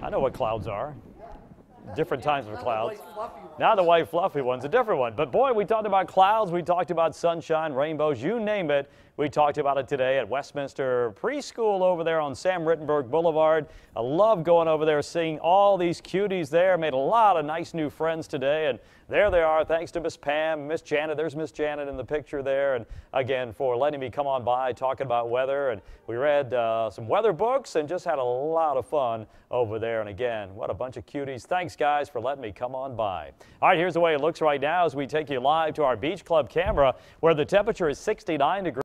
I know what clouds are. Different types of clouds. Now the white fluffy one's a different one. But boy, we talked about clouds, we talked about sunshine, rainbows, you name it. We talked about it today at Westminster Preschool over there on Sam Rittenberg Boulevard. I love going over there, seeing all these cuties there. Made a lot of nice new friends today. And there they are, thanks to Miss Pam, Miss Janet. There's Miss Janet in the picture there. And again, for letting me come on by talking about weather. And we read uh, some weather books and just had a lot of fun over there. And again, what a bunch of cuties. Thanks, guys, for letting me come on by. All right, here's the way it looks right now as we take you live to our Beach Club camera where the temperature is 69 degrees.